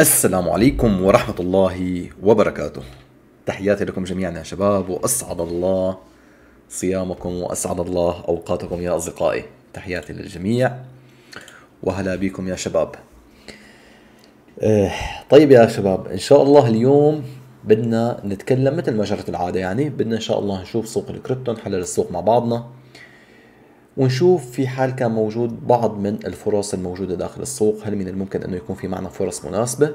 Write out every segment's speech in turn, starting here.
السلام عليكم ورحمة الله وبركاته. تحياتي لكم جميعا يا شباب وأسعد الله صيامكم وأسعد الله أوقاتكم يا أصدقائي. تحياتي للجميع وهلا بكم يا شباب. آه، طيب يا شباب إن شاء الله اليوم بدنا نتكلم مثل ما جرت العادة يعني بدنا إن شاء الله نشوف سوق الكريبتو نحلل السوق مع بعضنا. ونشوف في حال كان موجود بعض من الفرص الموجودة داخل السوق هل من الممكن أنه يكون في معنا فرص مناسبة؟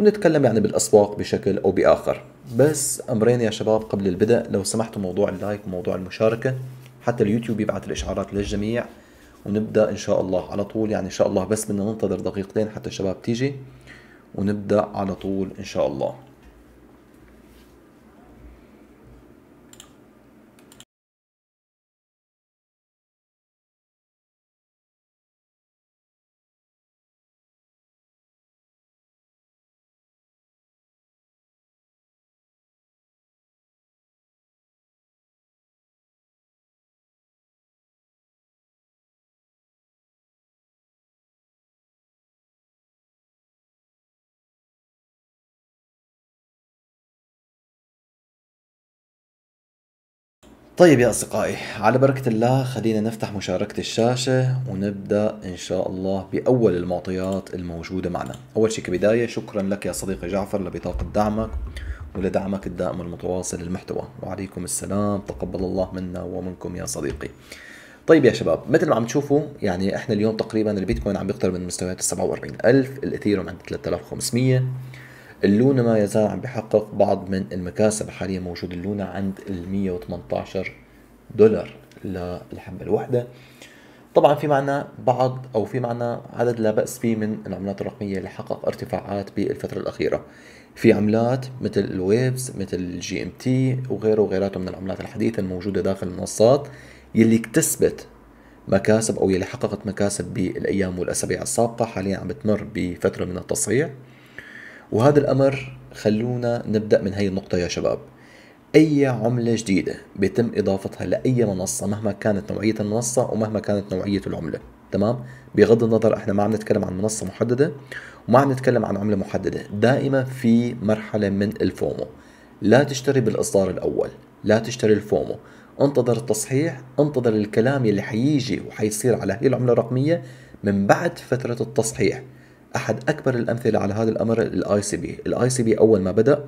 ونتكلم يعني بالأسواق بشكل أو بآخر. بس أمرين يا شباب قبل البدء لو سمحتوا موضوع اللايك وموضوع المشاركة حتى اليوتيوب يبعث الإشعارات للجميع ونبدأ إن شاء الله على طول. يعني إن شاء الله بس بدنا ننتظر دقيقتين حتى الشباب تيجي ونبدأ على طول إن شاء الله. طيب يا أصدقائي على بركة الله خلينا نفتح مشاركة الشاشة ونبدأ إن شاء الله بأول المعطيات الموجودة معنا. أول شيء كبداية شكرا لك يا صديقي جعفر لبطاقة دعمك ولدعمك الدائم المتواصل للمحتوى وعليكم السلام تقبل الله منا ومنكم يا صديقي. طيب يا شباب مثل ما عم تشوفوا يعني إحنا اليوم تقريبا البيتكوين عم بيقترب من مستويات ال 47000 الاثيروم عند 3500 اللونا ما يزال عم بيحقق بعض من المكاسب. حاليا موجود اللونا عند ال 118 دولار للحبة الواحدة. طبعا في معنا بعض أو في معنا عدد لا بأس فيه من العملات الرقمية اللي حقق ارتفاعات بالفترة الأخيرة. في عملات مثل ال Waves مثل ال GMT وغيره وغيراته من العملات الحديثة الموجودة داخل المنصات يلي اكتسبت مكاسب أو يلي حققت مكاسب بالأيام والأسابيع السابقة. حاليا عم بتمر بفترة من التصحيح. وهذا الأمر خلونا نبدأ من هي النقطة يا شباب. أي عملة جديدة بيتم إضافتها لأي منصة مهما كانت نوعية المنصة ومهما كانت نوعية العملة تمام؟ بغض النظر إحنا ما عم نتكلم عن منصة محددة وما عم نتكلم عن عملة محددة دائما في مرحلة من ال FOMO. لا تشتري بالإصدار الأول لا تشتري ال FOMO. انتظر التصحيح انتظر الكلام يلي حيجي وحيصير على هي العملة الرقمية من بعد فترة التصحيح. أحد أكبر الأمثلة على هذا الأمر ال ICP ال ICP أول ما بدأ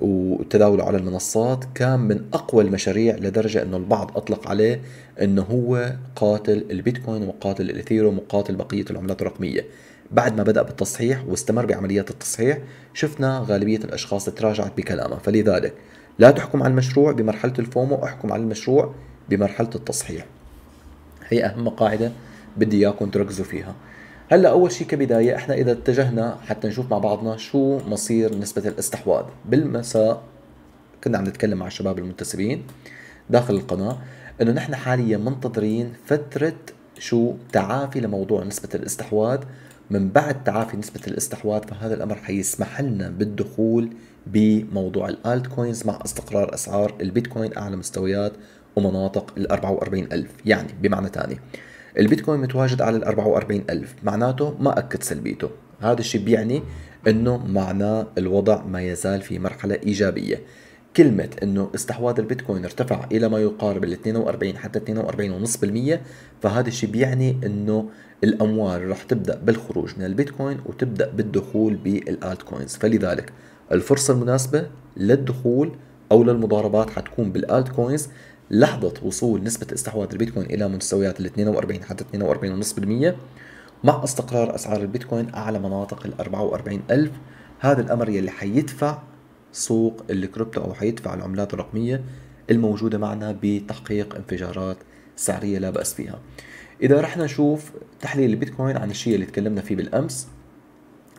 وتداوله على المنصات كان من أقوى المشاريع لدرجة إنه البعض أطلق عليه إنه هو قاتل البيتكوين وقاتل الاثيروم وقاتل بقية العملات الرقمية. بعد ما بدأ بالتصحيح واستمر بعمليات التصحيح شفنا غالبية الأشخاص تراجعت بكلامه. فلذلك لا تحكم على المشروع بمرحلة الفومو أحكم على المشروع بمرحلة التصحيح. هي أهم قاعدة بدي إياكم تركزوا فيها. هلا أول شيء كبداية إحنا إذا اتجهنا حتى نشوف مع بعضنا شو مصير نسبة الاستحواذ. بالمساء كنا عم نتكلم مع الشباب المنتسبين داخل القناة إنه نحن حاليا منتظرين فترة شو تعافي لموضوع نسبة الاستحواذ. من بعد تعافي نسبة الاستحواذ فهذا الأمر حيسمح لنا بالدخول بموضوع الألت كوينز مع استقرار أسعار البيتكوين أعلى مستويات ومناطق ال 44 ألف يعني بمعنى ثاني البيتكوين متواجد على ال 44 ألف معناته ما أكد سلبيته. هذا الشيء بيعني أنه معناه الوضع ما يزال في مرحلة إيجابية. كلمة أنه استحواذ البيتكوين ارتفع إلى ما يقارب ال 42 حتى 42.5% فهذا الشيء بيعني أنه الأموال راح تبدأ بالخروج من البيتكوين وتبدأ بالدخول بال altcoins فلذلك الفرصة المناسبة للدخول أو للمضاربات حتكون بال altcoins لحظة وصول نسبة استحواذ البيتكوين إلى مستويات ال 42 حتى 42.5% مع استقرار أسعار البيتكوين أعلى مناطق ال 44 ألف. هذا الأمر يلي حيدفع سوق الكريبتو أو حيدفع العملات الرقمية الموجودة معنا بتحقيق انفجارات سعرية لا بأس فيها. إذا رحنا نشوف تحليل البيتكوين عن الشيء اللي تكلمنا فيه بالأمس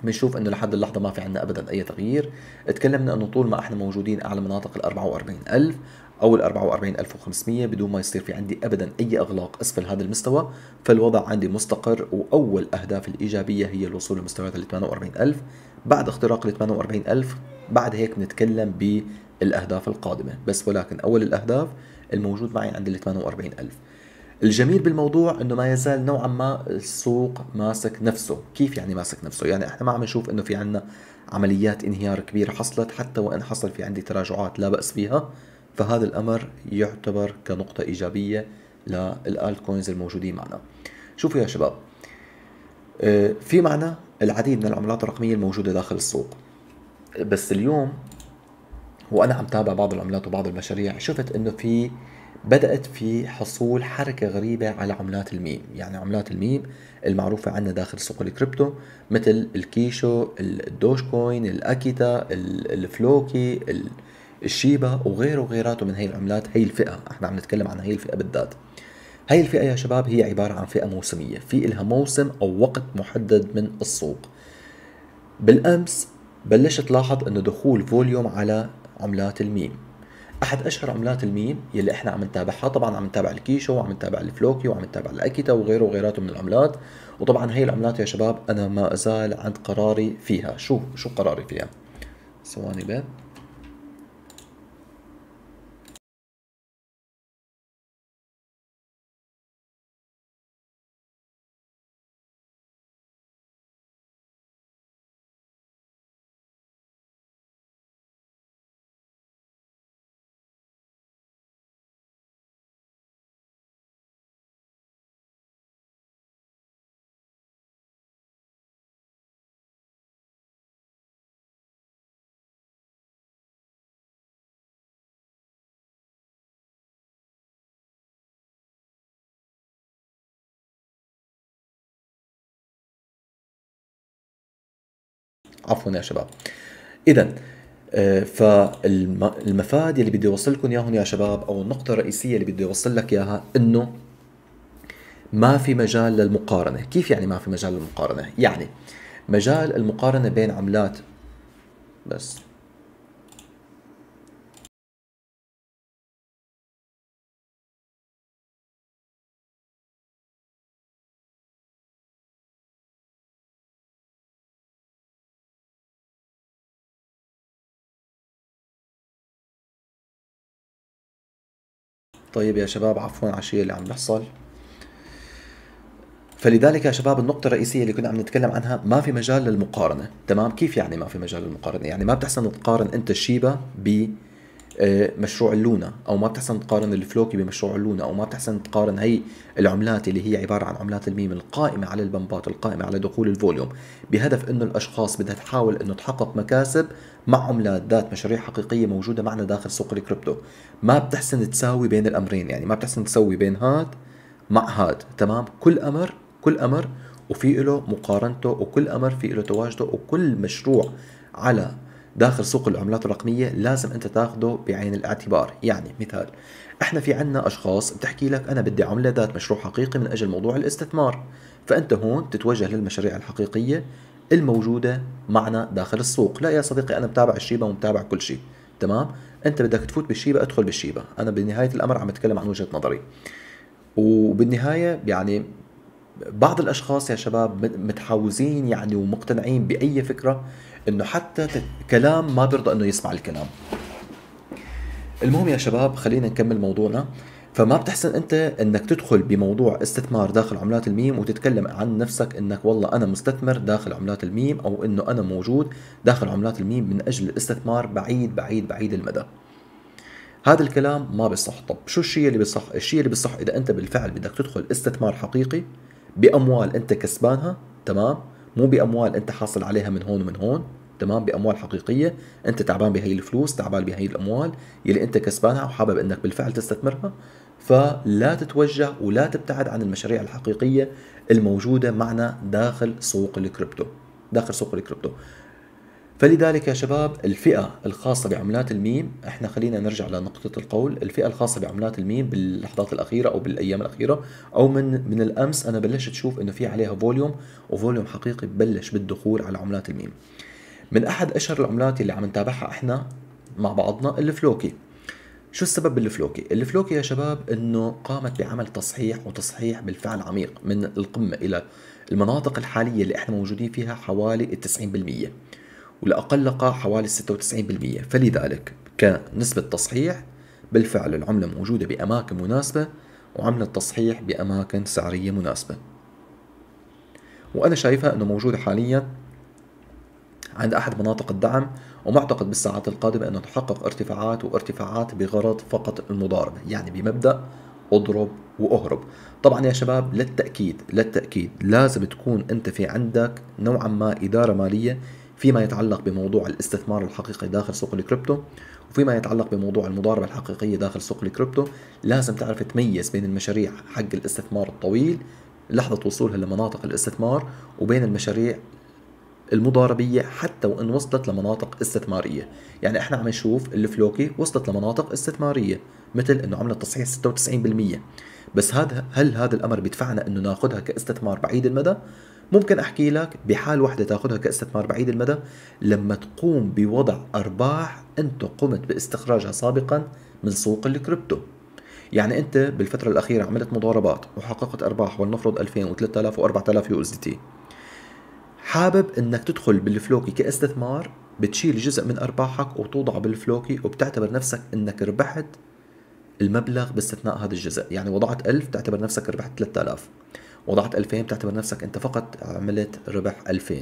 بنشوف إنه لحد اللحظة ما في عندنا ابدا أي تغيير. تكلمنا إنه طول ما إحنا موجودين أعلى مناطق ال 44000 أو ال 44500 بدون ما يصير في عندي ابدا أي أغلاق أسفل هذا المستوى فالوضع عندي مستقر وأول أهداف الإيجابية هي الوصول لمستويات ال 48000 بعد اختراق ال 48000 بعد هيك بنتكلم بالأهداف القادمة. بس ولكن أول الأهداف الموجود معي عند ال 48000 الجميل بالموضوع إنه ما يزال نوعا ما السوق ماسك نفسه. كيف يعني ماسك نفسه؟ يعني إحنا ما عم نشوف إنه في عنا عمليات انهيار كبيرة حصلت حتى وإن حصل في عندي تراجعات لا بأس فيها فهذا الأمر يعتبر كنقطة إيجابية لل altcoins الموجودين معنا. شوفوا يا شباب آه، في معنا العديد من العملات الرقمية الموجودة داخل السوق. بس اليوم وأنا عم تابع بعض العملات وبعض المشاريع شفت إنه في بدأت في حصول حركة غريبة على عملات الميم. يعني عملات الميم المعروفة عندنا داخل سوق الكريبتو مثل ال Kishu ال Dogecoin ال Akita ال Floki ال Shiba وغيره وغيراته من هي العملات هي الفئة إحنا عم نتكلم عن هي الفئة بالذات. هاي الفئة يا شباب هي عبارة عن فئة موسمية في إلها موسم أو وقت محدد من السوق. بالأمس بلشت تلاحظ أنه دخول volume على عملات الميم. أحد أشهر عملات الميم يلي إحنا عم نتابعها طبعا عم نتابع ال Kishu وعم نتابع ال Floki وعم نتابع ال Akita وغيره وغيراته من العملات. وطبعا هي العملات يا شباب أنا ما أزال عند قراري فيها. شو شو قراري فيها؟ ثواني بيت عفوا يا شباب. اذا آه، فالمفاد اللي بدي اوصلكم اياهم يا شباب أو النقطة الرئيسية اللي بدي اوصل لك إياها إنه ما في مجال للمقارنة. كيف يعني ما في مجال للمقارنة؟ يعني مجال المقارنة بين عملات بس. طيب يا شباب عفوا على الشيء اللي عم بيحصل. فلذلك يا شباب النقطة الرئيسية اللي كنا عم نتكلم عنها ما في مجال للمقارنة. تمام؟ كيف يعني ما في مجال للمقارنة؟ يعني ما بتحسن تقارن أنت ال Shiba بمشروع ال Luna أو ما بتحسن تقارن ال Floki بمشروع ال Luna أو ما بتحسن تقارن هي العملات اللي هي عبارة عن عملات الميم القائمة على البمبات القائمة على دخول ال volume بهدف إنه الأشخاص بدها تحاول إنه تحقق مكاسب مع عملات ذات مشاريع حقيقية موجودة معنا داخل سوق الكريبتو. ما بتحسن تساوي بين الأمرين يعني ما بتحسن تسوي بين هاد مع هاد تمام؟ كل أمر كل أمر وفي له مقارنته وكل أمر في له تواجده وكل مشروع على داخل سوق العملات الرقمية لازم أنت تاخده بعين الاعتبار. يعني مثال إحنا في عنا أشخاص بتحكي لك أنا بدي عملة ذات مشروع حقيقي من أجل موضوع الاستثمار. فأنت هون تتوجه للمشاريع الحقيقية الموجودة معنا داخل السوق. لا يا صديقي أنا متابع الشيبة ومتابع كل شيء. تمام؟ أنت بدك تفوت بالشيبة أدخل بالشيبة. أنا بنهاية الأمر عم أتكلم عن وجهة نظري. وبالنهاية يعني بعض الأشخاص يا شباب متحوزين يعني ومقتنعين بأي فكرة إنه حتى كلام ما بيرضى إنه يسمع الكلام. المهم يا شباب خلينا نكمل موضوعنا. فما بتحسن أنت إنك تدخل بموضوع استثمار داخل عملات الميم وتتكلم عن نفسك إنك والله أنا مستثمر داخل عملات الميم أو إنه أنا موجود داخل عملات الميم من أجل الاستثمار بعيد بعيد بعيد المدى. هذا الكلام ما بيصح. طب شو الشيء اللي بيصح؟ الشيء اللي بيصح إذا أنت بالفعل بدك تدخل استثمار حقيقي بأموال أنت كسبانها تمام؟ مو بأموال أنت حاصل عليها من هون ومن هون تمام؟ بأموال حقيقية أنت تعبان بهي الفلوس تعبان بهي الأموال يلي أنت كسبانها وحابب إنك بالفعل تستثمرها فلا تتوجه ولا تبتعد عن المشاريع الحقيقية الموجودة معنا داخل سوق الكريبتو. داخل سوق الكريبتو. فلذلك يا شباب الفئة الخاصة بعملات الميم إحنا خلينا نرجع لنقطة القول الفئة الخاصة بعملات الميم باللحظات الأخيرة أو بالأيام الأخيرة أو من من الأمس أنا بلشت أشوف إنه في عليها volume و volume حقيقي ببلش بالدخول على عملات الميم. من أحد أشهر العملات اللي عم نتابعها إحنا مع بعضنا ال Floki. شو السبب بال Floki؟ ال Floki يا شباب إنه قامت بعمل تصحيح وتصحيح بالفعل عميق من القمة إلى المناطق الحالية اللي إحنا موجودين فيها حوالي 90% والأقل لقاء حوالي 96% فلذلك كنسبة تصحيح بالفعل العملة موجودة بأماكن مناسبة وعملت تصحيح بأماكن سعرية مناسبة. وأنا شايفها أنه موجودة حاليا عند أحد مناطق الدعم ومعتقد بالساعات القادمة أنه تحقق ارتفاعات وارتفاعات بغرض فقط المضاربة يعني بمبدأ أضرب وأهرب. طبعا يا شباب للتأكيد للتأكيد لازم تكون أنت في عندك نوعا ما إدارة مالية فيما يتعلق بموضوع الاستثمار الحقيقي داخل سوق الكريبتو وفيما يتعلق بموضوع المضاربة الحقيقية داخل سوق الكريبتو لازم تعرف تميز بين المشاريع حق الاستثمار الطويل لحظة وصولها لمناطق الاستثمار وبين المشاريع المضاربية حتى وإن وصلت لمناطق استثمارية يعني إحنا عم نشوف ال Floki وصلت لمناطق استثمارية مثل إنه عملت تصحيح 96% بس هذا هل هذا الأمر بيدفعنا إنه ناخذها كاستثمار بعيد المدى؟ ممكن أحكي لك بحال واحدة تأخذها كاستثمار بعيد المدى. لما تقوم بوضع أرباح أنت قمت باستخراجها سابقا من سوق الكريبتو. يعني أنت بالفترة الأخيرة عملت مضاربات وحققت أرباح ولنفرض 2000 و3000 و4000 USDT. حابب إنك تدخل بال Floki كاستثمار بتشيل جزء من أرباحك وتوضعه بالفلوكي وبتعتبر نفسك إنك ربحت المبلغ باستثناء هذا الجزء. يعني وضعت 1000 تعتبر نفسك ربحت 3000 وضعت 2000 بتعتبر نفسك أنت فقط عملت ربح 2000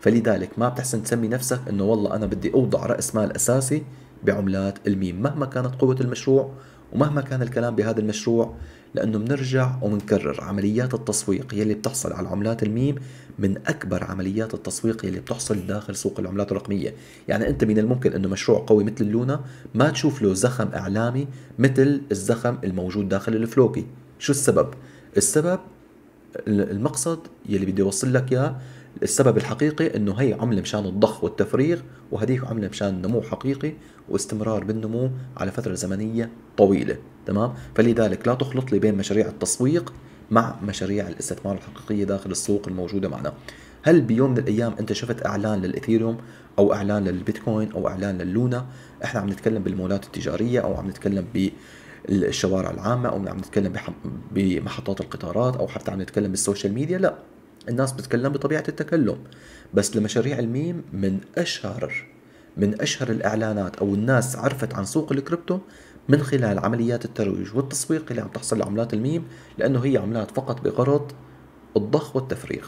فلذلك ما بتحسن تسمي نفسك إنه والله أنا بدي أوضع رأس مال أساسي بعملات الميم مهما كانت قوة المشروع ومهما كان الكلام بهذا المشروع لأنه بنرجع وبنكرر عمليات التسويق يلي بتحصل على عملات الميم من أكبر عمليات التسويق يلي بتحصل داخل سوق العملات الرقمية. يعني أنت من الممكن أنه مشروع قوي مثل اللونا ما تشوف له زخم إعلامي مثل الزخم الموجود داخل الفلوكي. شو السبب؟ السبب المقصد يلي بدي أوصل لك إياه السبب الحقيقي إنه هي عملة مشان الضخ والتفريغ وهذيك عملة مشان نمو حقيقي واستمرار بالنمو على فترة زمنية طويلة تمام؟ فلذلك لا تخلط لي بين مشاريع التسويق مع مشاريع الاستثمار الحقيقية داخل السوق الموجودة معنا. هل بيوم من الأيام أنت شفت إعلان للإثيريوم أو إعلان للبيتكوين أو إعلان لل Luna؟ إحنا عم نتكلم بالمولات التجارية أو عم نتكلم بالشوارع العامة أو عم نتكلم بمحطات القطارات أو حتى عم نتكلم بال social media لا. الناس بتتكلم بطبيعة التكلم. بس لمشاريع الميم من أشهر من أشهر الإعلانات أو الناس عرفت عن سوق الكريبتو من خلال عمليات الترويج والتسويق اللي عم تحصل لعملات الميم لأنه هي عملات فقط بغرض الضخ والتفريغ.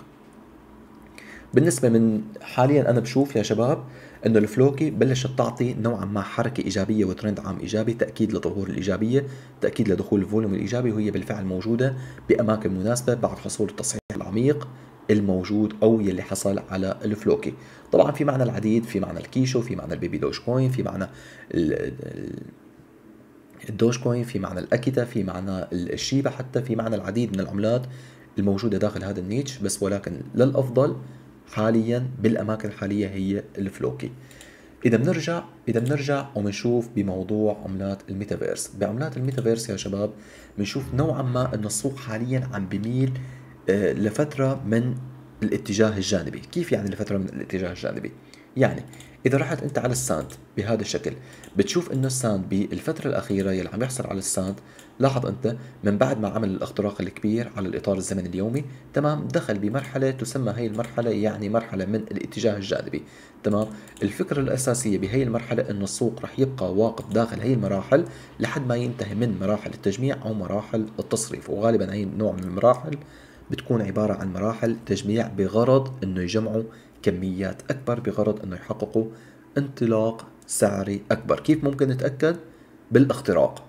بالنسبة من حاليا أنا بشوف يا شباب إنه ال Floki بلشت تعطي نوعا ما حركة إيجابية وترند عام إيجابي تأكيد لظهور الإيجابية تأكيد لدخول ال volume الإيجابي وهي بالفعل موجودة بأماكن مناسبة بعد حصول التصحيح العميق الموجود أو يلي حصل على ال Floki. طبعا في معنا العديد في معنا ال Kishu في معنا ال Baby Doge Coin في معنا ال Dogecoin في معنا ال Akita في معنا ال Shiba حتى في معنا العديد من العملات الموجودة داخل هذا ال niche بس ولكن للأفضل حاليا بالأماكن الحالية هي ال Floki. إذا بنرجع إذا بنرجع وبنشوف بموضوع عملات الميتافيرس. بعملات الميتافيرس يا شباب بنشوف نوعا ما إنه السوق حاليا عم بميل آه، لفترة من الاتجاه الجانبي. كيف يعني لفترة من الاتجاه الجانبي؟ يعني إذا رحت أنت على ال Sand بهذا الشكل بتشوف إنه ال Sand بالفترة الأخيرة يلي عم يحصل على ال Sand لاحظ أنت من بعد ما عمل الاختراق الكبير على الإطار الزمني اليومي تمام دخل بمرحلة تسمى هي المرحلة يعني مرحلة من الاتجاه الجانبي تمام؟ الفكرة الأساسية بهي المرحلة إنه السوق رح يبقى واقف داخل هي المراحل لحد ما ينتهي من مراحل التجميع أو مراحل التصريف وغالبا هي نوع من المراحل بتكون عبارة عن مراحل تجميع بغرض إنه يجمعوا كميات أكبر بغرض أنه يحققوا انطلاق سعري أكبر. كيف ممكن نتأكد؟ بالاختراق.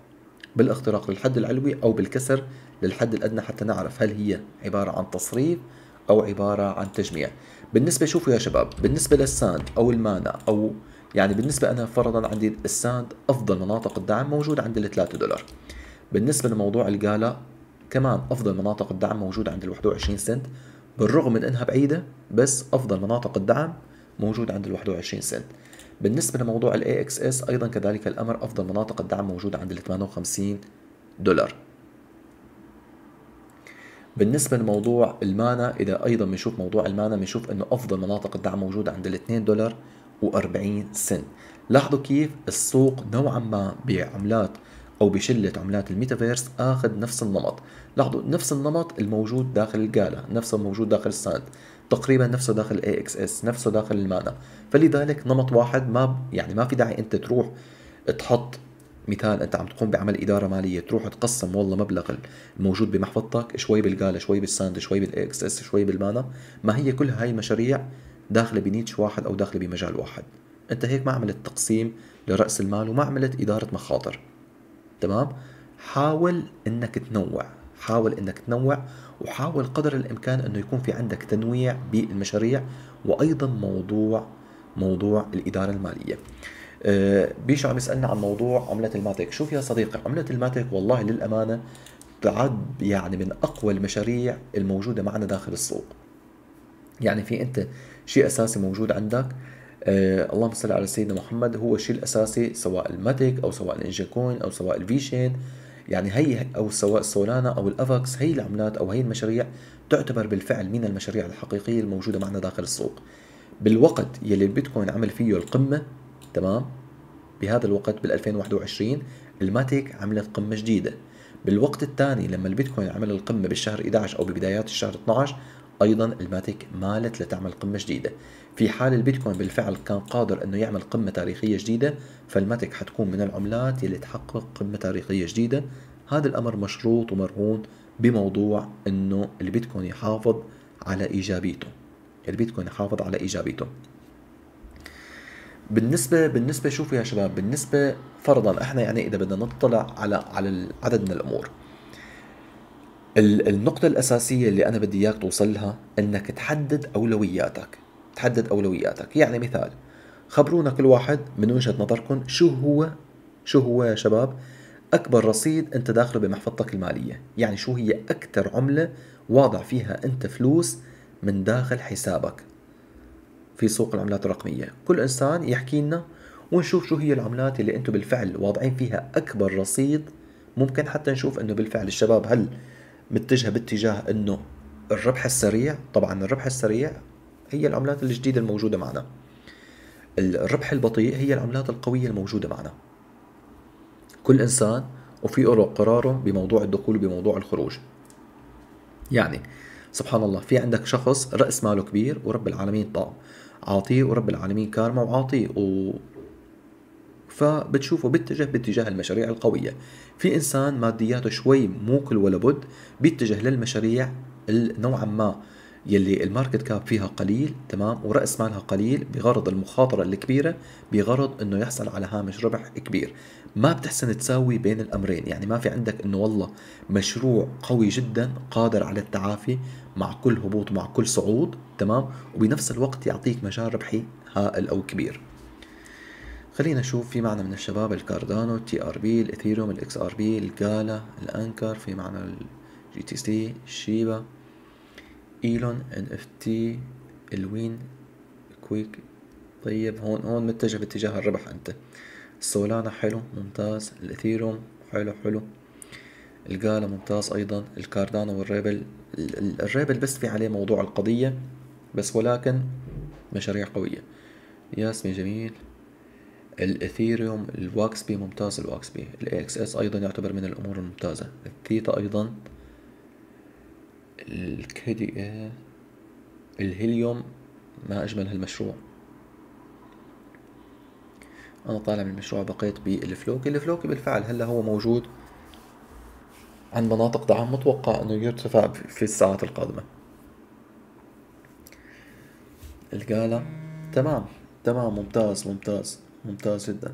بالاختراق للحد العلوي أو بالكسر للحد الأدنى حتى نعرف هل هي عبارة عن تصريف أو عبارة عن تجميع. بالنسبة شوفوا يا شباب بالنسبة للساند أو المانا أو يعني بالنسبة أنا فرضا عندي الساند أفضل مناطق الدعم موجود عند ال 3 دولار. بالنسبة لموضوع الجالا كمان أفضل مناطق الدعم موجوده عند ال 21 سنت. بالرغم من أنها بعيدة بس أفضل مناطق الدعم موجود عند ال 21 سنت. بالنسبة لموضوع ال AXS أيضا كذلك الأمر أفضل مناطق الدعم موجودة عند ال 58 دولار. بالنسبة لموضوع ال MANA إذا أيضا بنشوف موضوع ال MANA بنشوف إنه أفضل مناطق الدعم موجودة عند ال 2 دولار و40 سنت. لاحظوا كيف السوق نوعا ما بعملات أو بشلة عملات الميتافيرس آخذ نفس النمط. لاحظوا نفس النمط الموجود داخل ال Gala نفسه الموجود داخل ال Sand تقريبا نفسه داخل ال AXS نفسه داخل ال MANA فلذلك نمط واحد ما يعني ما في داعي أنت تروح تحط مثال أنت عم تقوم بعمل إدارة مالية تروح تقسم والله مبلغ الموجود بمحفظتك شوي بال Gala شوي بال Sand شوي بال AXS شوي بال MANA ما هي كل هاي المشاريع داخلة ب niche واحد أو داخلة بمجال واحد. أنت هيك ما عملت تقسيم لرأس المال وما عملت إدارة مخاطر. تمام؟ حاول إنك تنوع حاول إنك تنوع وحاول قدر الإمكان إنه يكون في عندك تنويع بالمشاريع وأيضا موضوع موضوع الإدارة المالية. آه، بيشو عم يسألنا عن موضوع عملة ال Matic شوف يا صديقي عملة ال Matic والله للأمانة تعد يعني من أقوى المشاريع الموجودة معنا داخل السوق. يعني في أنت شيء أساسي موجود عندك آه اللهم صل على سيدنا محمد. هو الشيء الأساسي سواء ال Matic أو سواء ال Enjin Coin أو سواء ال VeChain. يعني هي أو سواء Solana أو ال AVAX هي العملات أو هي المشاريع تعتبر بالفعل من المشاريع الحقيقية الموجودة معنا داخل السوق. بالوقت يلي البيتكوين عمل فيه القمة تمام؟ بهذا الوقت بال 2021 ال Matic عملت قمة جديدة. بالوقت الثاني لما البيتكوين عمل القمة بالشهر 11 أو ببدايات الشهر 12 أيضا ال Matic مالت لتعمل قمة جديدة. في حال البيتكوين بالفعل كان قادر إنه يعمل قمة تاريخية جديدة فالماتيك حتكون من العملات يلي تحقق قمة تاريخية جديدة. هذا الأمر مشروط ومرهون بموضوع إنه البيتكوين يحافظ على إيجابيته. البيتكوين يحافظ على إيجابيته. بالنسبة بالنسبة شوفوا يا شباب بالنسبة فرضا إحنا يعني إذا بدنا نطلع على على عدد من الأمور. النقطة الأساسية اللي أنا بدي إياك توصل لها إنك تحدد أولوياتك. تحدد أولوياتك. يعني مثال خبرونا كل واحد من وجهة نظركم شو هو شو هو يا شباب أكبر رصيد أنت داخله بمحفظتك المالية؟ يعني شو هي أكثر عملة واضع فيها أنت فلوس من داخل حسابك في سوق العملات الرقمية؟ كل إنسان يحكي لنا ونشوف شو هي العملات اللي أنتم بالفعل واضعين فيها أكبر رصيد ممكن حتى نشوف أنه بالفعل الشباب هل متجهة باتجاه أنه الربح السريع طبعا الربح السريع هي العملات الجديدة الموجودة معنا. الربح البطيء هي العملات القوية الموجودة معنا. كل إنسان وفي له قراره بموضوع الدخول وبموضوع الخروج. يعني سبحان الله في عندك شخص رأس ماله كبير ورب العالمين طاع عاطيه ورب العالمين كارما وعاطيه و... فبتشوفه بيتجه باتجاه المشاريع القوية. في إنسان مادياته شوي مو كل ولا بد بيتجه للمشاريع نوعا ما يلي الماركت كاب فيها قليل تمام؟ ورأس مالها قليل بغرض المخاطرة الكبيرة بغرض إنه يحصل على هامش ربح كبير. ما بتحسن تساوي بين الأمرين. يعني ما في عندك إنه والله مشروع قوي جدا قادر على التعافي مع كل هبوط ومع كل صعود تمام؟ وبنفس الوقت يعطيك مجال ربحي هائل أو كبير. خلينا نشوف في معنا من الشباب ال Cardano ال TRB الاثيروم ال XRP ال Gala ال Ankr في معنا ال GTC ال Shiba Elon NFT إلوين Quick. طيب هون هون متجه باتجاه الربح أنت. ال Solana حلو ممتاز. الاثيروم حلو حلو. ال Gala ممتاز أيضا. ال Cardano وال Ripple. ال Ripple بس في عليه موضوع القضية بس ولكن مشاريع قوية. ياسمي جميل. الإثيريوم ال WAXP ممتاز ال WAXP. ال AXS أيضا يعتبر من الأمور الممتازة. الثيتا أيضا. ال KDA ال Helium ما أجمل هالمشروع. أنا طالع من المشروع بقيت بال Floki. ال Floki بالفعل هلأ هو موجود عند مناطق دعم متوقع إنه يرتفع في الساعات القادمة. ال Gala تمام. تمام ممتاز ممتاز. ممتاز جدا.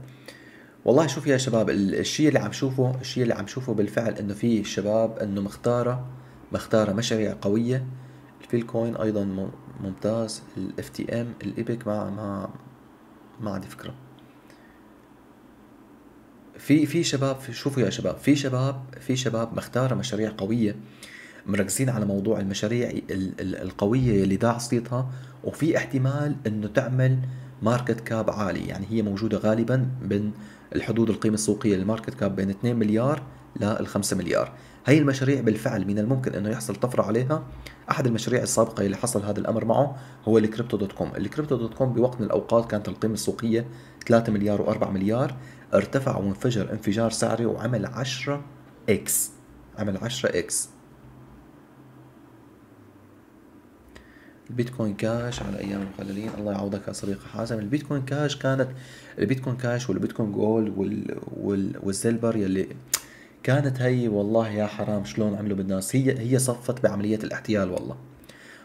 والله شوف يا شباب الشيء اللي عم شوفه الشيء اللي عم شوفه بالفعل إنه في شباب إنه مختارة مختارة مشاريع قوية. ال Filecoin أيضا ممتاز. ال FTM ال EPIK ما ما ما عندي فكرة. في في شباب شوفوا يا شباب في شباب في شباب مختارة مشاريع قوية مركزين على موضوع المشاريع القوية اللي ذاع صيتها وفي احتمال إنه تعمل market cap عالي. يعني هي موجودة غالبا بين الحدود القيمة السوقية لل market cap بين 2 مليار ل 5 مليار. هي المشاريع بالفعل من الممكن إنه يحصل طفرة عليها. أحد المشاريع السابقة اللي حصل هذا الأمر معه هو ال Crypto.com ال Crypto.com بوقت من الأوقات كانت القيمة السوقية 3 مليار و4 مليار. ارتفع وانفجر انفجار سعري وعمل 10 إكس. عمل 10 إكس. ال Bitcoin Cash على أيام المخللين الله يعوضك يا صديقي حازم. ال Bitcoin Cash كانت ال Bitcoin Cash وال Bitcoin Gold وال وال وال Silver يلي كانت هي والله يا حرام شلون عملوا بالناس. هي هي صفت بعملية الاحتيال والله.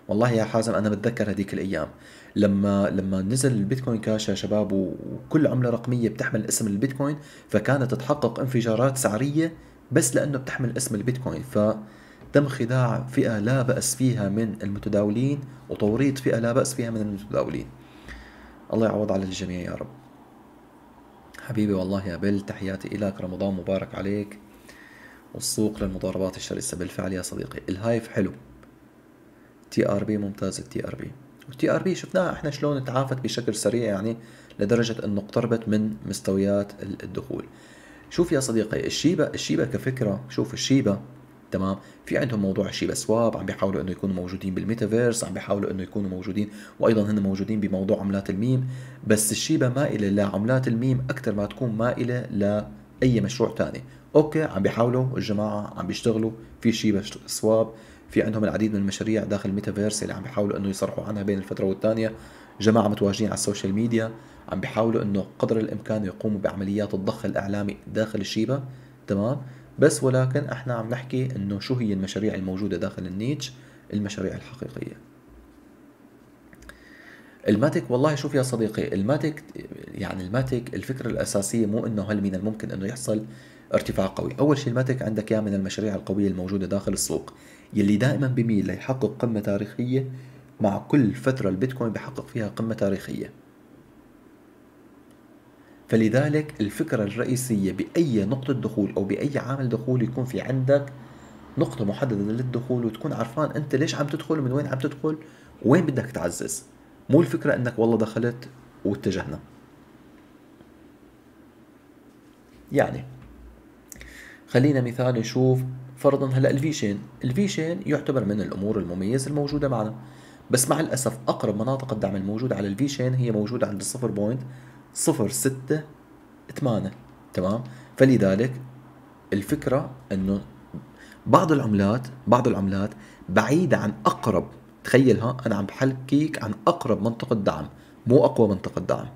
والله يا حازم أنا بتذكر هذيك الأيام. لما لما نزل ال Bitcoin Cash يا شباب وكل عملة رقمية بتحمل اسم البيتكوين فكانت تحقق انفجارات سعرية بس لأنه بتحمل اسم البيتكوين. فتم خداع فئة لا بأس فيها من المتداولين وتوريط فئة لا بأس فيها من المتداولين. الله يعوض على الجميع يا رب. حبيبي والله يا بل تحياتي لك رمضان مبارك عليك. والسوق للمضاربات الشرسة بالفعل يا صديقي. ال Hive حلو. تي ار بي ممتاز التي ار بي والتي ار بي شفناها إحنا شلون تعافت بشكل سريع يعني لدرجة إنه اقتربت من مستويات الدخول. شوف يا صديقي ال Shiba ال Shiba كفكرة شوف ال Shiba تمام؟ في عندهم موضوع ال Shiba Swap عم بيحاولوا إنه يكونوا موجودين بالميتافيرس عم بيحاولوا إنه يكونوا موجودين وأيضا هن موجودين بموضوع عملات الميم بس ال Shiba مائلة لعملات الميم أكثر ما تكون مائلة لاي مشروع ثاني أوكي عم بيحاولوا الجماعة عم بيشتغلوا في Shiba Swap في عندهم العديد من المشاريع داخل الميتافيرس اللي عم بيحاولوا إنه يصرحوا عنها بين الفترة والثانية. جماعة متواجدين على ال social media عم بيحاولوا إنه قدر الإمكان يقوموا بعمليات الضخ الإعلامي داخل ال Shiba تمام؟ بس ولكن إحنا عم نحكي انه شو هي المشاريع الموجودة داخل ال niche؟ المشاريع الحقيقية. ال Matic والله شوف يا صديقي ال Matic يعني ال Matic الفكرة الأساسية مو إنه هل من الممكن إنه يحصل ارتفاع قوي. أول شيء ال Matic عندك يا من المشاريع القوية الموجودة داخل السوق يلي دائما بميل ليحقق قمة تاريخية مع كل فترة البيتكوين بحقق فيها قمة تاريخية. فلذلك الفكرة الرئيسية بأي نقطة دخول أو بأي عامل دخول يكون في عندك نقطة محددة للدخول وتكون عرفان أنت ليش عم تدخل ومن وين عم تدخل وين بدك تعزز. مو الفكرة أنك والله دخلت واتجهنا. يعني خلينا مثال نشوف فرضا هلأ الفيشين الفيشين يعتبر من الأمور المميزة الموجودة معنا. بس مع الأسف أقرب مناطق الدعم الموجوده على الفيشين هي موجودة عند 0.068 تمام؟ فلذلك الفكرة إنه بعض العملات بعض العملات بعيدة عن أقرب تخيلها أنا عم بحكيك عن أقرب منطقة دعم مو أقوى منطقة دعم.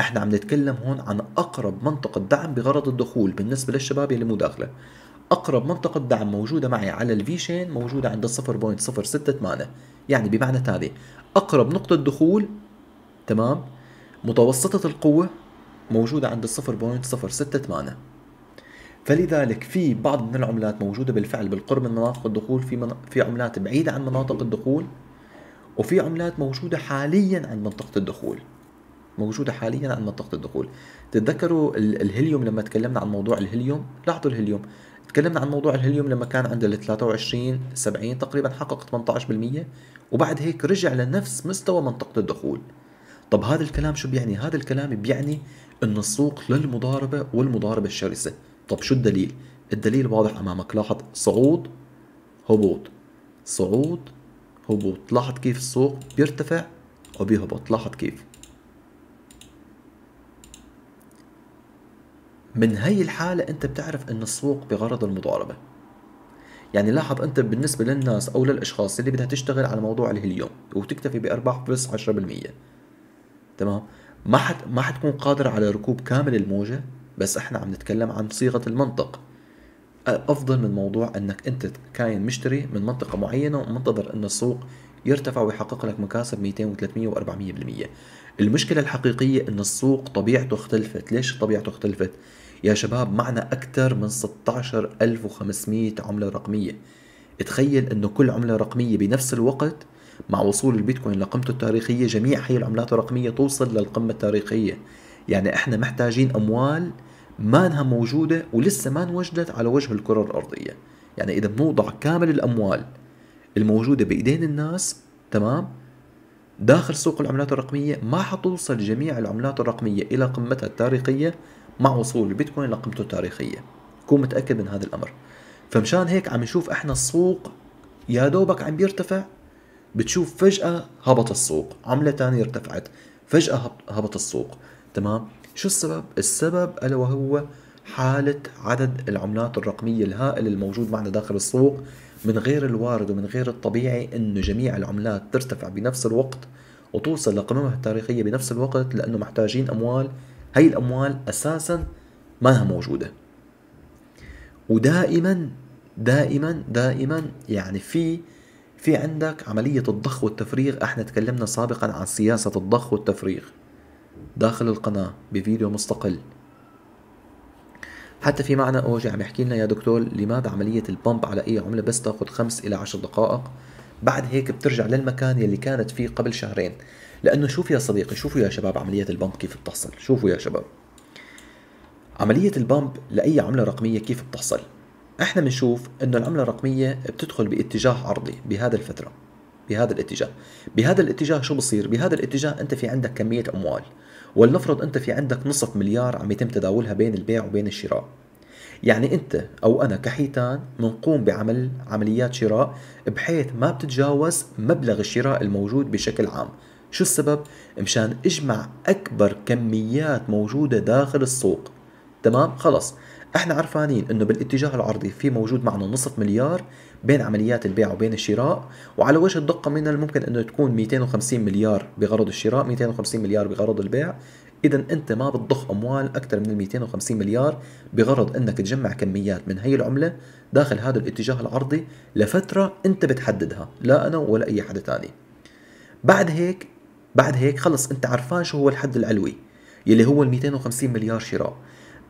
إحنا عم نتكلم هون عن أقرب منطقة دعم بغرض الدخول بالنسبة للشباب اللي مو داخلة. أقرب منطقة دعم موجودة معي على الفي شين موجودة عند 0.068 يعني بمعنى تالي أقرب نقطة دخول تمام؟ متوسطة القوة موجودة عند 0.068 فلذلك في بعض من العملات موجودة بالفعل بالقرب من مناطق الدخول في من... في عملات بعيدة عن مناطق الدخول وفي عملات موجودة حاليا عند منطقة الدخول. موجودة حاليا عند منطقة الدخول. تتذكروا الهيليوم لما تكلمنا عن موضوع الهيليوم؟ لاحظوا الهيليوم. تكلمنا عن موضوع الهيليوم لما كان عند ال 23 70 تقريبا حقق 18% وبعد هيك رجع لنفس مستوى منطقة الدخول. طب هذا الكلام شو بيعني؟ هذا الكلام بيعني انه السوق للمضاربة والمضاربة الشرسة. طب شو الدليل؟ الدليل واضح أمامك. لاحظ صعود هبوط. صعود هبوط. لاحظ كيف السوق بيرتفع وبيهبط. لاحظ كيف. من هي الحالة أنت بتعرف أن السوق بغرض المضاربة؟ يعني لاحظ أنت بالنسبة للناس أو للأشخاص اللي بدها تشتغل على موضوع الهليوم وتكتفي بأرباح بس 10% تمام؟ ما حت ما حتكون قادر على ركوب كامل الموجة بس إحنا عم نتكلم عن صيغة المنطق. أفضل من موضوع إنك أنت كاين مشتري من منطقة معينة ومنتظر إن السوق يرتفع ويحقق لك مكاسب 200 و300 و400% المشكلة الحقيقية إن السوق طبيعته اختلفت. ليش طبيعته اختلفت؟ يا شباب معنا أكثر من 16500 عملة رقمية. تخيل أنه كل عملة رقمية بنفس الوقت مع وصول البيتكوين لقمته التاريخية جميع هي العملات الرقمية توصل للقمة التاريخية. يعني إحنا محتاجين أموال ما إنها موجودة ولسه ما انوجدت على وجه الكرة الأرضية. يعني إذا بنوضع كامل الأموال الموجودة بإيدين الناس تمام؟ داخل سوق العملات الرقمية ما حتوصل جميع العملات الرقمية إلى قمتها التاريخية مع وصول البيتكوين لقيمته التاريخية. كون متأكد من هذا الأمر. فمشان هيك عم نشوف إحنا السوق يا دوبك عم بيرتفع بتشوف فجأة هبط السوق عملة تانية ارتفعت فجأة هبط السوق. تمام؟ شو السبب؟ السبب ألا وهو حالة عدد العملات الرقمية الهائل الموجود معنا داخل السوق من غير الوارد ومن غير الطبيعي إنه جميع العملات ترتفع بنفس الوقت وتوصل لقممها التاريخية بنفس الوقت لأنه محتاجين أموال. هي الأموال أساسا ما موجودة. ودائما دائما دائما يعني في في عندك عملية الضخ والتفريغ؟ إحنا تكلمنا سابقا عن سياسة الضخ والتفريغ. داخل القناة بفيديو مستقل. حتى في معنا اوجي عم يحكي لنا يا دكتور لماذا عملية ال pump على أي عملة بس تأخذ خمس إلى عشر دقائق؟ بعد هيك بترجع للمكان يلي كانت فيه قبل شهرين. لأنه شوف يا صديقي شوفوا يا شباب عملية ال pump كيف بتحصل. شوفوا يا شباب. عملية ال pump لأي عملة رقمية كيف بتحصل؟ إحنا بنشوف إنه العملة الرقمية بتدخل باتجاه عرضي بهذا الفترة بهذا الاتجاه. بهذا الاتجاه شو بصير؟ بهذا الاتجاه أنت في عندك كمية أموال ولنفرض أنت في عندك نصف مليار عم يتم تداولها بين البيع وبين الشراء. يعني أنت أو أنا كحيتان بنقوم بعمل عمليات شراء بحيث ما بتتجاوز مبلغ الشراء الموجود بشكل عام. شو السبب؟ مشان اجمع أكبر كميات موجودة داخل السوق. تمام؟ خلص. إحنا عرفانين إنه بالاتجاه العرضي في موجود معنا نصف مليار بين عمليات البيع وبين الشراء وعلى وجه الدقة من الممكن إنه تكون 250 مليار بغرض الشراء 250 مليار بغرض البيع. اذا أنت ما بتضخ أموال أكثر من ال 250 مليار بغرض إنك تجمع كميات من هي العملة داخل هذا الاتجاه العرضي لفترة أنت بتحددها لا أنا ولا أي حدا تاني. بعد هيك بعد هيك خلص أنت عرفان شو هو الحد العلوي يلي هو ال 250 مليار شراء.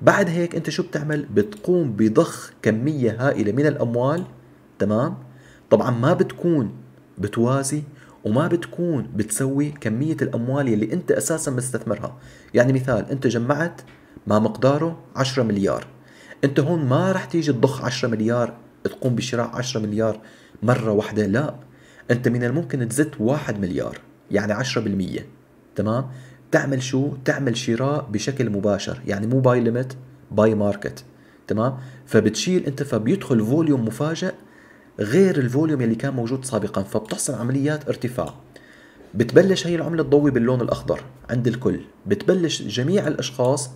بعد هيك انت شو بتعمل؟ بتقوم بضخ كمية هائلة من الأموال تمام؟ طبعا ما بتكون بتوازي وما بتكون بتسوي كمية الأموال اللي أنت أساسا مستثمرها. يعني مثال أنت جمعت ما مقداره 10 مليار. أنت هون ما رح تيجي تضخ 10 مليار تقوم بشراء 10 مليار مرة واحدة لا. أنت من الممكن تزت 1 مليار يعني 10% تمام؟ تعمل شو؟ تعمل شراء بشكل مباشر يعني مو buy limit buy market تمام؟ فبتشيل أنت فبيدخل volume مفاجئ غير ال volume اللي كان موجود سابقا فبتحصل عمليات ارتفاع. بتبلش هي العملة تضوي باللون الأخضر عند الكل. بتبلش جميع الأشخاص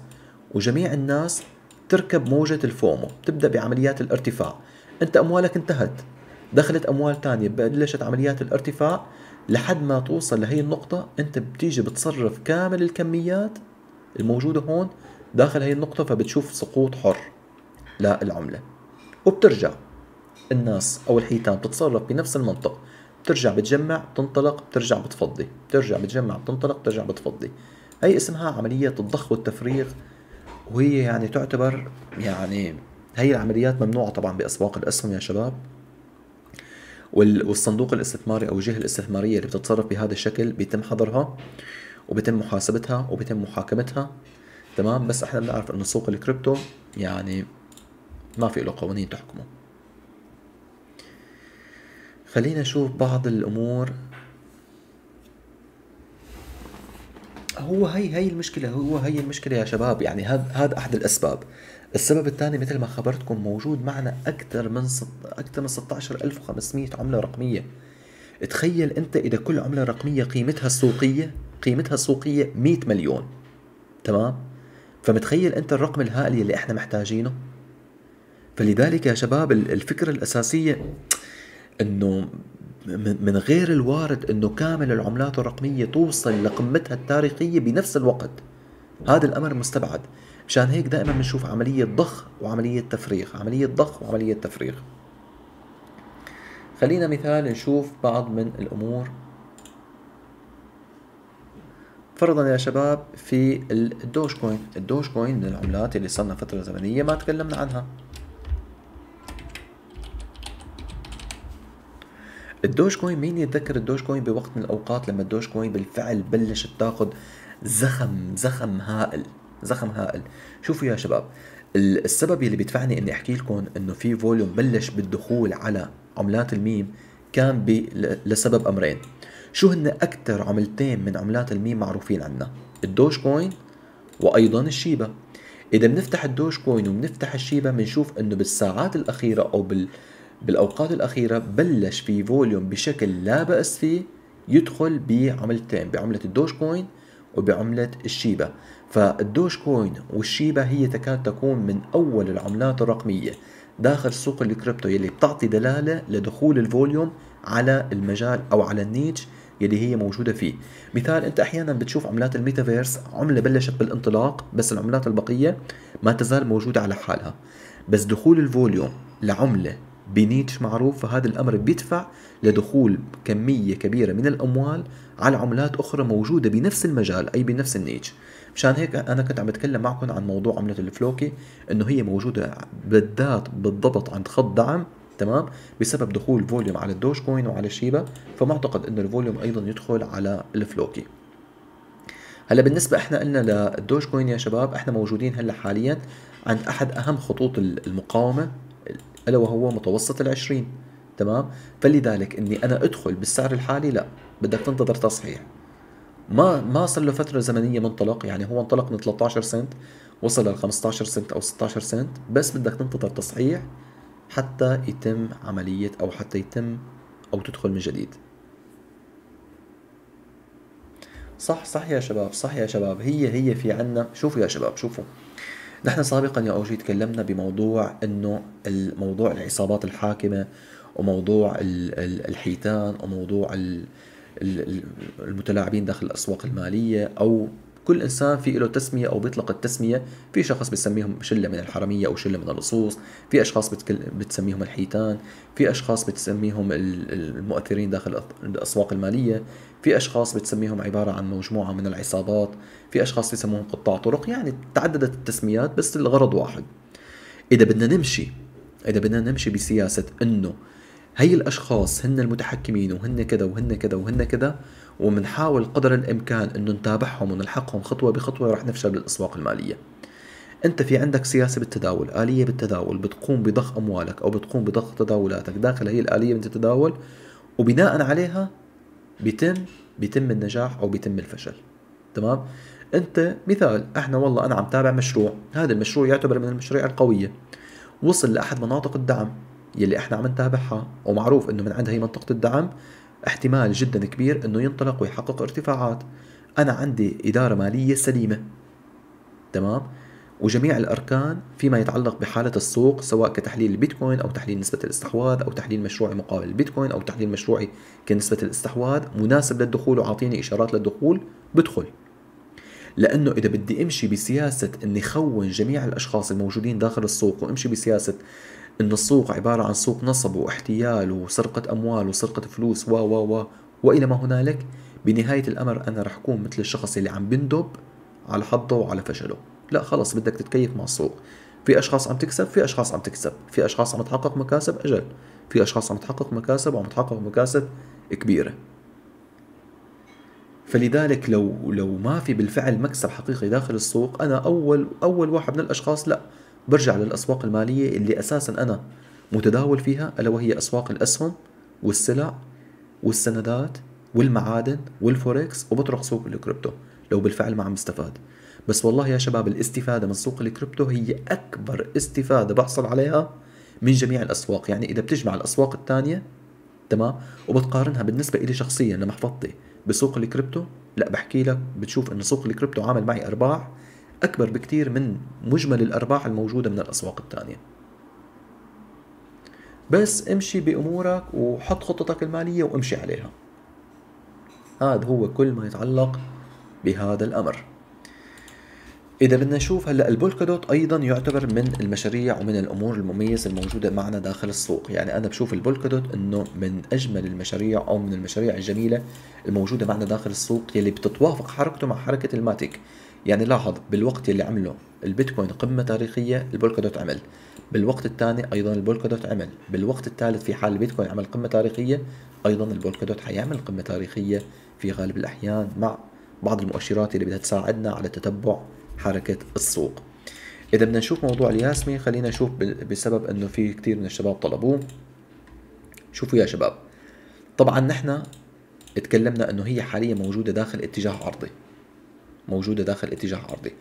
وجميع الناس تركب موجة ال FOMO تبدأ بعمليات الارتفاع. أنت أموالك انتهت. دخلت أموال تانية بلشت عمليات الارتفاع. لحد ما توصل لهي النقطة أنت بتيجي بتصرف كامل الكميات الموجودة هون داخل هي النقطة فبتشوف سقوط حر للعملة وبترجع. الناس أو الحيتان بتتصرف بنفس المنطق. بترجع بتجمع بتنطلق بترجع بتفضي. بترجع بتجمع بتنطلق بترجع بتفضي. هي اسمها عملية الضخ والتفريغ وهي يعني تعتبر يعني هي العمليات ممنوعة طبعا بأسواق الأسهم يا شباب. والصندوق الاستثماري أو الجهة الاستثمارية اللي بتتصرف بهذا الشكل بيتم حظرها وبيتم محاسبتها وبيتم محاكمتها تمام؟ بس إحنا بنعرف إنه سوق الكريبتو يعني ما في له قوانين تحكمه. خلينا نشوف بعض الأمور. هو هي هي المشكلة هو هي المشكلة يا شباب يعني هذا هذا أحد الأسباب. السبب الثاني مثل ما خبرتكم موجود معنا أكثر من ست... أكثر من 16500 عملة رقمية. تخيل أنت إذا كل عملة رقمية قيمتها السوقية قيمتها السوقية 100 مليون. تمام؟ فمتخيل أنت الرقم الهائل اللي إحنا محتاجينه؟ فلذلك يا شباب الفكرة الأساسية إنه من غير الوارد إنه كامل العملات الرقمية توصل لقمتها التاريخية بنفس الوقت. هذا الأمر مستبعد. مشان هيك دائما بنشوف عملية ضخ وعملية تفريغ عملية ضخ وعملية تفريغ. خلينا مثال نشوف بعض من الأمور. فرضا يا شباب في ال Dogecoin ال Dogecoin من العملات اللي صرنا فترة زمنية ما تكلمنا عنها. ال Dogecoin مين يتذكر ال Dogecoin بوقت من الأوقات لما ال Dogecoin بالفعل بلشت تاخذ زخم زخم هائل؟ زخم هائل. شوفوا يا شباب السبب اللي بيدفعني إني أحكي لكم إنه في volume بلش بالدخول على عملات الميم كان لسبب أمرين. شو هن أكثر عملتين من عملات الميم معروفين عنا؟ ال Dogecoin وأيضا ال Shiba إذا بنفتح ال Dogecoin وبنفتح ال Shiba بنشوف إنه بالساعات الأخيرة أو بال بالأوقات الأخيرة بلش في volume بشكل لا بأس فيه يدخل بعملتين بعملة ال Dogecoin وبعملة ال Shiba فال Dogecoin وال Shiba هي تكاد تكون من أول العملات الرقمية داخل سوق الكريبتو يلي بتعطي دلالة لدخول ال volume على المجال أو على ال niche يلي هي موجودة فيه. مثال أنت أحيانا بتشوف عملات الميتافيرس عملة بلشت بالانطلاق بس العملات البقية ما تزال موجودة على حالها. بس دخول ال volume لعملة ب niche معروف فهذا الأمر بيدفع لدخول كمية كبيرة من الأموال على عملات أخرى موجودة بنفس المجال أي بنفس ال niche. مشان هيك أنا كنت عم بتكلم معكم عن موضوع عملة ال Floki إنه هي موجودة بالذات بالضبط عند خط دعم تمام؟ بسبب دخول volume على ال Dogecoin وعلى ال Shiba فمعتقد إنه ال volume أيضا يدخل على ال Floki. هلأ بالنسبة إحنا قلنا للدوش كوين يا شباب إحنا موجودين هلأ حاليا عند أحد أهم خطوط المقاومة إلا وهو متوسط العشرين تمام؟ فلذلك إني أنا أدخل بالسعر الحالي لأ بدك تنتظر تصحيح. ما ما صار له فترة زمنية منطلق يعني هو انطلق من 13 سنت وصل ل 15 سنت أو 16 سنت بس بدك تنتظر تصحيح حتى يتم عملية أو حتى يتم أو تدخل من جديد. صح صح يا شباب صح يا شباب. هي هي في عنا. شوفوا يا شباب شوفوا. نحن سابقا يا أوجي تكلمنا بموضوع إنه الموضوع العصابات الحاكمة وموضوع الحيتان وموضوع المتلاعبين داخل الأسواق المالية أو كل إنسان في له تسمية أو بيطلق التسمية. في شخص بتسميهم شلة من الحرمية أو شلة من اللصوص في أشخاص بتسميهم الحيتان في أشخاص بتسميهم المؤثرين داخل الأسواق المالية في أشخاص بتسميهم عبارة عن مجموعة من العصابات في أشخاص بيسموهم قطاع طرق. يعني تعددت التسميات بس الغرض واحد. إذا بدنا نمشي إذا بدنا نمشي بسياسة إنه هي الأشخاص هن المتحكمين وهن كذا وهن كذا وهن كذا وبنحاول قدر الإمكان إنه نتابعهم ونلحقهم خطوة بخطوة رح نفشل بالأسواق المالية. أنت في عندك سياسة بالتداول آلية بالتداول بتقوم بضخ أموالك أو بتقوم بضخ تداولاتك داخل هي الآلية من التداول وبناء عليها بيتم بيتم النجاح أو بيتم الفشل. تمام؟ أنت مثال إحنا والله أنا عم تابع مشروع هذا المشروع يعتبر من المشاريع القوية. وصل لأحد مناطق الدعم. يلي إحنا عم نتابعها ومعروف إنه من عند هي منطقة الدعم احتمال جدا كبير إنه ينطلق ويحقق ارتفاعات. أنا عندي إدارة مالية سليمة. تمام؟ وجميع الأركان فيما يتعلق بحالة السوق سواء كتحليل البيتكوين أو تحليل نسبة الاستحواذ أو تحليل مشروعي مقابل البيتكوين أو تحليل مشروعي كنسبة الاستحواذ مناسب للدخول وعاطيني إشارات للدخول بدخل. لأنه إذا بدي أمشي بسياسة إني خون جميع الأشخاص الموجودين داخل السوق وأمشي بسياسة انه السوق عبارة عن سوق نصب واحتيال وسرقة أموال وسرقة فلوس و و و. وإلى ما هنالك بنهاية الأمر أنا رح أكون مثل الشخص اللي عم بندب على حظه وعلى فشله. لا خلص بدك تتكيف مع السوق. في أشخاص عم تكسب في أشخاص عم تكسب. في أشخاص عم تحقق مكاسب أجل. في أشخاص عم تحقق مكاسب وعم تحقق مكاسب كبيرة. فلذلك لو لو ما في بالفعل مكسب حقيقي داخل السوق أنا أول أول واحد من الأشخاص لا. برجع للأسواق المالية اللي أساسا أنا متداول فيها ألا وهي أسواق الأسهم والسلع والسندات والمعادن والفوركس وبترك سوق الكريبتو لو بالفعل ما عم بستفاد. بس والله يا شباب الاستفادة من سوق الكريبتو هي أكبر استفادة بحصل عليها من جميع الأسواق. يعني إذا بتجمع الأسواق الثانية تمام وبتقارنها بالنسبة إلي شخصيا لمحفظتي بسوق الكريبتو لا بحكي لك بتشوف انه سوق الكريبتو عامل معي أرباح أكبر بكثير من مجمل الأرباح الموجودة من الأسواق الثانية. بس امشي بأمورك وحط خطتك المالية وامشي عليها. هذا هو كل ما يتعلق بهذا الأمر. إذا بدنا نشوف هلأ ال Polkadot أيضا يعتبر من المشاريع ومن الأمور المميزة الموجودة معنا داخل السوق، يعني أنا بشوف ال Polkadot إنه من أجمل المشاريع أو من المشاريع الجميلة الموجودة معنا داخل السوق يلي بتتوافق حركته مع حركة ال Matic، يعني لاحظ بالوقت يلي عمله البيتكوين قمة تاريخية ال Polkadot عمل، بالوقت الثاني أيضا ال Polkadot عمل، بالوقت الثالث في حال البيتكوين عمل قمة تاريخية أيضا ال Polkadot حيعمل قمة تاريخية في غالب الأحيان مع بعض المؤشرات اللي بدها تساعدنا على تتبع حركة السوق. إذا بدنا نشوف موضوع الياسمي خلينا نشوف بسبب أنه في كثير من الشباب طلبوه. شوفوا يا شباب. طبعا نحن اتكلمنا أنه هي حاليا موجودة داخل اتجاه عرضي موجودة داخل اتجاه عرضي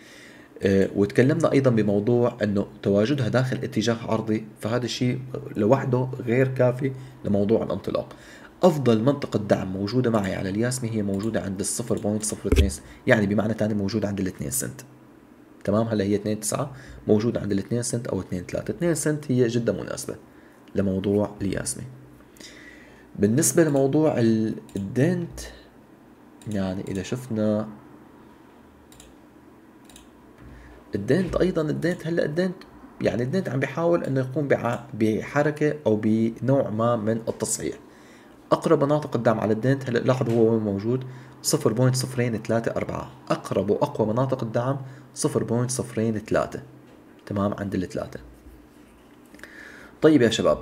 أه وتكلمنا أيضا بموضوع إنه تواجدها داخل اتجاه عرضي فهذا الشيء لوحده غير كافي لموضوع الانطلاق. أفضل منطقة دعم موجودة معي على الياسمي هي موجودة عند ال 0.02 يعني بمعنى ثاني موجودة عند ال 2 سنت. تمام؟ هلا هي 2 9 موجودة عند ال 2 سنت أو 2 3 2 سنت هي جدا مناسبة لموضوع الياسمي. بالنسبة لموضوع الدنت يعني إذا شفنا الدنت أيضا الدنت هلأ الدنت يعني الدنت عم بيحاول إنه يقوم بحركة أو بنوع ما من التصحيح. أقرب مناطق الدعم على الدنت هلأ لاحظ هو وين موجود؟ 0.034 أقرب وأقوى مناطق الدعم 0.03 تمام؟ عند الثلاثة. طيب يا شباب.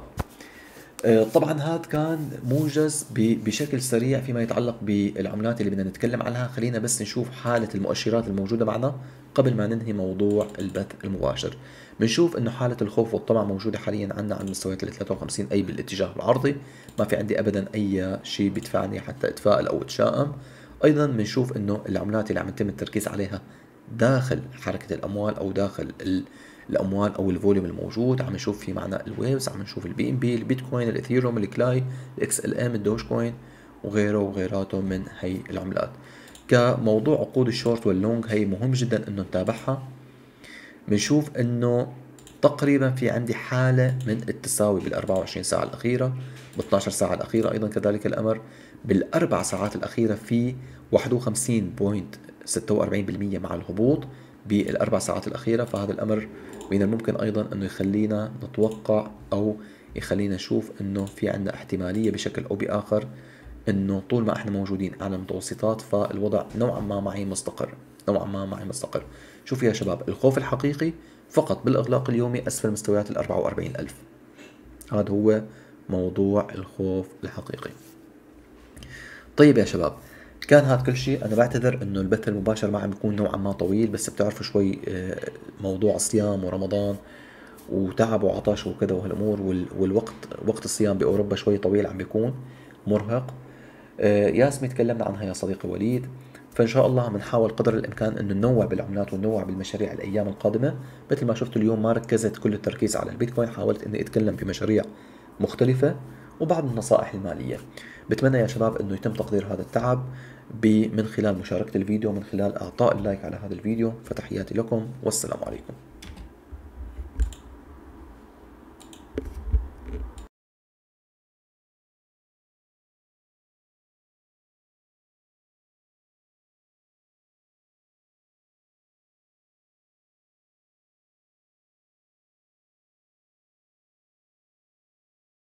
طبعا هذا كان موجز بشكل سريع فيما يتعلق بالعملات اللي بدنا نتكلم عنها. خلينا بس نشوف حالة المؤشرات الموجودة معنا قبل ما ننهي موضوع البث المباشر. بنشوف إنه حالة الخوف والطمع موجودة حاليا عندنا عند مستويات ال 53 أي بالاتجاه العرضي. ما في عندي ابدا أي شيء بيدفعني حتى اتفائل أو إتشائم. أيضا بنشوف إنه العملات اللي عم يتم التركيز عليها داخل حركة الأموال أو داخل الأموال أو ال volume الموجود. عم نشوف في معنا ال Waves عم نشوف ال BNB البيتكوين ال Ethereum ال Klay ال XLM ال Dogecoin وغيره وغيراته من هي العملات. كموضوع عقود الشورت واللونج هي مهم جدا إنه نتابعها. بنشوف إنه تقريبا في عندي حالة من التساوي بال 24 ساعة الأخيرة بال 12 ساعة الأخيرة أيضا كذلك الأمر. بالأربع ساعات الأخيرة في 51.46% مع الهبوط بالأربع ساعات الأخيرة فهذا الأمر من الممكن أيضا أنه يخلينا نتوقع أو يخلينا نشوف أنه في عندنا احتمالية بشكل أو بآخر أنه طول ما إحنا موجودين أعلى المتوسطات فالوضع نوعا ما معي مستقر نوعا ما معي مستقر. شوف يا شباب الخوف الحقيقي فقط بالإغلاق اليومي أسفل مستويات ال 44 ألف. هذا هو موضوع الخوف الحقيقي. طيب يا شباب كان هذا كل شيء. أنا بعتذر إنه البث المباشر معي بيكون نوعا ما طويل بس بتعرفوا شوي آه، موضوع الصيام ورمضان وتعب وعطش وكذا وهالأمور والوقت وقت الصيام بأوروبا شوي طويل عم بيكون مرهق. آه، ياسمي تكلمنا عنها يا صديقي وليد. فإن شاء الله بنحاول قدر الإمكان إنه ننوع بالعملات وننوع بالمشاريع الأيام القادمة. مثل ما شفتوا اليوم ما ركزت كل التركيز على البيتكوين حاولت إني أتكلم بمشاريع مختلفة وبعض النصائح المالية. بتمنى يا شباب إنه يتم تقدير هذا التعب. من خلال مشاركة الفيديو من خلال إعطاء اللايك على هذا الفيديو فتحياتي لكم والسلام عليكم.